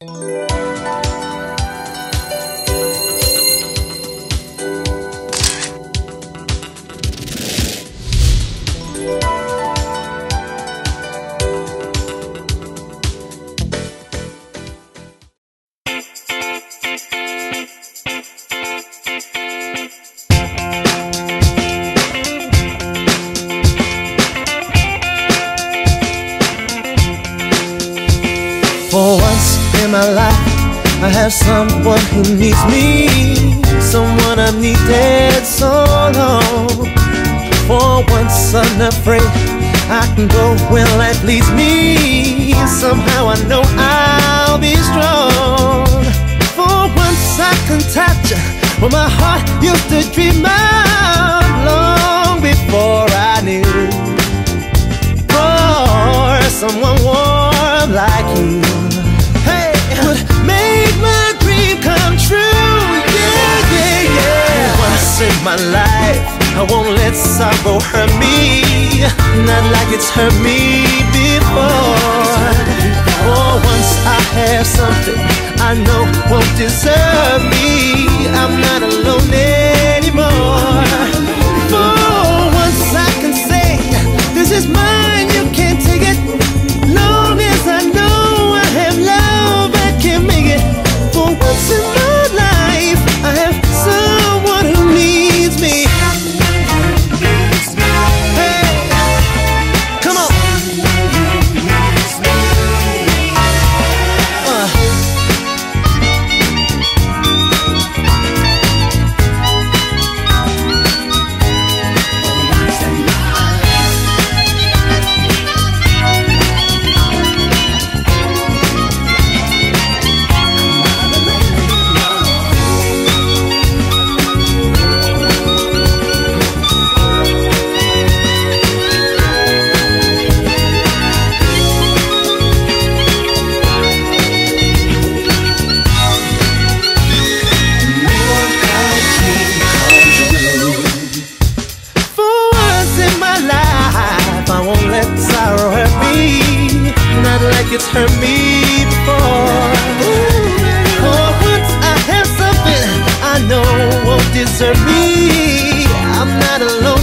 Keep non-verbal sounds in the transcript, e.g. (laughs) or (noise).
For (laughs) in my life, I have someone who needs me. Someone I've needed so long. For once, unafraid, I can go where life leads me. Somehow I know I'll be strong. For once, I can touch what my heart used to dream of long before I knew. For someone warm like you my life, I won't let sorrow hurt me. Not like it's hurt me before. It's hurt me before. For once I have something I know won't desert me. I'm not alone